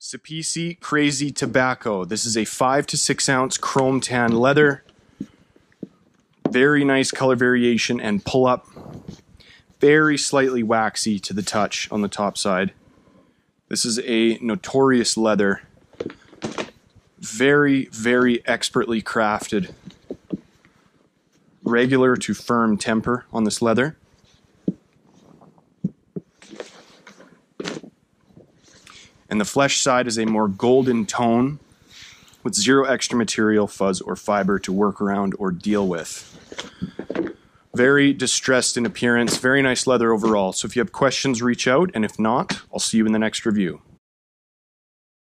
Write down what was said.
Sepici Crazy Tobacco. This is a five to six ounce chrome tan leather. Very nice color variation and pull up. Very slightly waxy to the touch on the top side. This is a notorious leather. Very, very expertly crafted. Regular to firm temper on this leather. And the flesh side is a more golden tone with zero extra material, fuzz, or fiber to work around or deal with. Very distressed in appearance, very nice leather overall. So if you have questions, reach out, and if not, I'll see you in the next review.